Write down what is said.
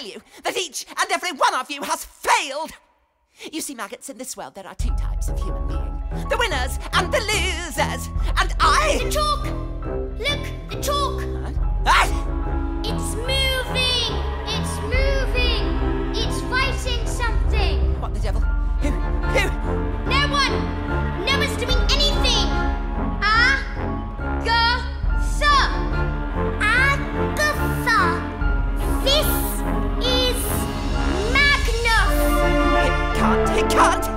tell you that each and every one of you has failed. You see, maggots, in this world there are two types of human being the winners and the hot.